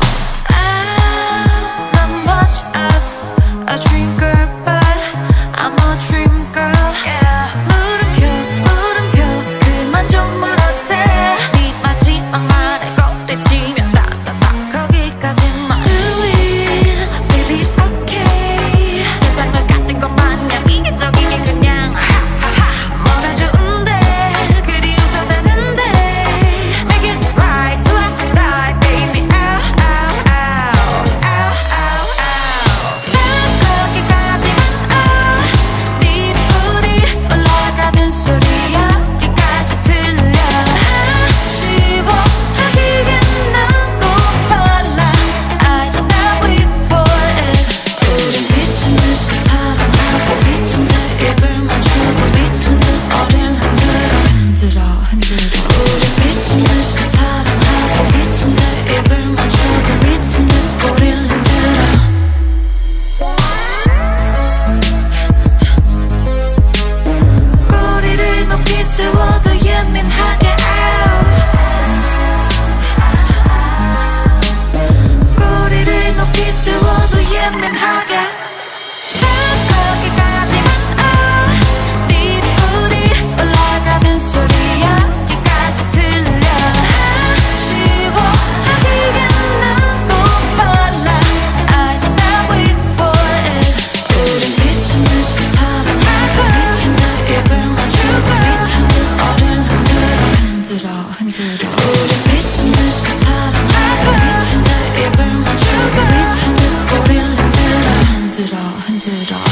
now. 흔들어. 自己找。